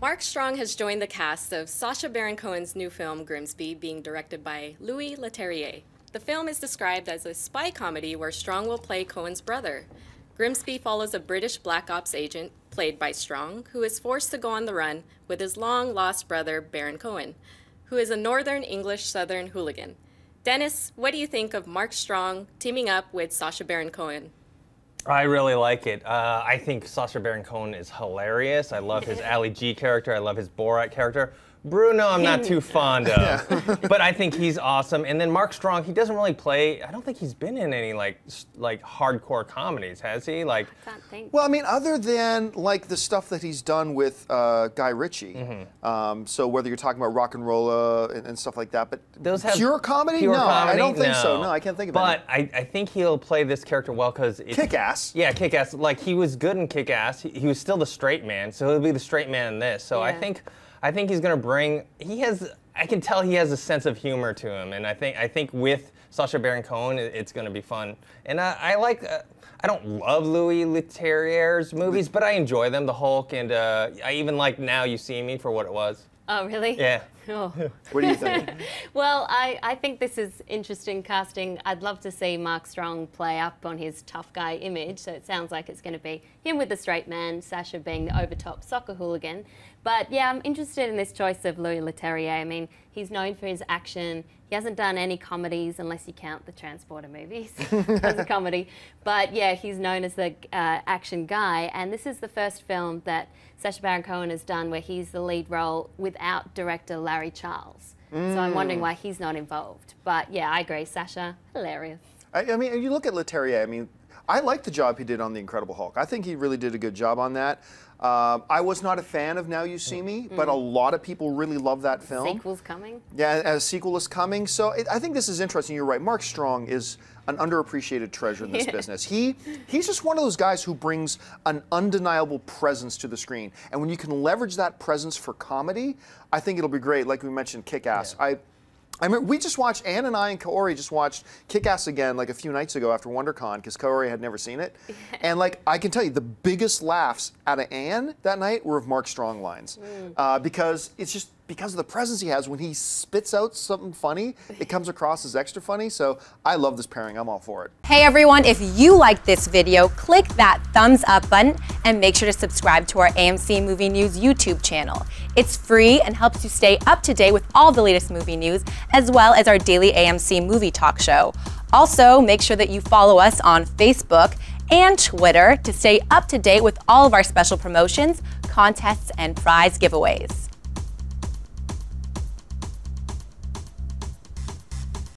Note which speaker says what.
Speaker 1: Mark Strong has joined the cast of Sacha Baron Cohen's new film Grimsby, being directed by Louis Leterrier. The film is described as a spy comedy where Strong will play Cohen's brother. Grimsby follows a British Black Ops agent, played by Strong, who is forced to go on the run with his long lost brother, Baron Cohen, who is a Northern English Southern hooligan. Dennis, what do you think of Mark Strong teaming up with Sacha Baron Cohen?
Speaker 2: I really like it. Uh, I think Sacha Baron Cohen is hilarious. I love his Ali G character. I love his Borat character. Bruno, I'm not too fond of, but I think he's awesome. And then Mark Strong, he doesn't really play. I don't think he's been in any like like hardcore comedies, has he? Like,
Speaker 1: Can't think.
Speaker 3: Well, I mean, other than like the stuff that he's done with uh, Guy Ritchie,
Speaker 2: Mm-hmm.
Speaker 3: um, so whether you're talking about rock and roll and, and stuff like that, but
Speaker 2: those have
Speaker 3: pure comedy?
Speaker 2: pure
Speaker 3: no, I don't think so.
Speaker 2: No.
Speaker 3: No, I can't think of
Speaker 2: But I, I think he'll play this character well because
Speaker 3: Kick-Ass.
Speaker 2: Yeah, kick ass. Like he was good in kick ass. He, he was still the straight man, so he'll be the straight man in this. So I think I think he's gonna bring. He has. I can tell he has a sense of humor to him, and I think I think with Sacha Baron Cohen, it's gonna be fun. And I, I like. Uh, I don't love Louis Leterrier's movies, but I enjoy them. The Hulk, and uh, I even like Now You See Me for what it was.
Speaker 4: Oh, really?
Speaker 2: Yeah.
Speaker 4: Oh.
Speaker 3: What do you think?
Speaker 4: Well, I, I think this is interesting casting. I'd love to see Mark Strong play up on his tough guy image. So it sounds like it's going to be him with the straight man, Sacha being the overtop soccer hooligan. But yeah, I'm interested in this choice of Louis Leterrier. I mean, he's known for his action. He hasn't done any comedies unless you count the Transporter movies as a comedy. But yeah, he's known as the uh, action guy. And this is the first film that Sacha Baron Cohen has done where he's the lead role without director Larry Charles. So I'm wondering mm. why he's not involved. But yeah, I agree. Sacha, hilarious.
Speaker 3: I, I mean, you look at Leterrier. I mean, I like the job he did on The Incredible Hulk. I think he really did a good job on that. Um, I was not a fan of Now You See Me, but a lot of people really love that film.
Speaker 4: Sequels coming.
Speaker 3: Yeah, a sequel is coming. So it, I think this is interesting. You're right. Mark Strong is an underappreciated treasure in this business. He he's just one of those guys who brings an undeniable presence to the screen. And when you can leverage that presence for comedy, I think it'll be great. Like we mentioned, Kick Ass. I I mean, we just watched, Ann and I and Kaori just watched Kick Ass again like a few nights ago after WonderCon because Kaori had never seen it. and like, I can tell you, the biggest laughs out of Ann that night were of Mark Strong lines. Uh, because it's just because of the presence he has when he spits out something funny, it comes across as extra funny. So I love this pairing. I'm all for it.
Speaker 5: Hey everyone, if you liked this video, click that thumbs up button and make sure to subscribe to our AMC Movie News YouTube channel. It's free and helps you stay up to date with all the latest movie news, as well as our daily AMC movie talk show. Also, make sure that you follow us on Facebook and Twitter to stay up to date with all of our special promotions, contests, and prize giveaways.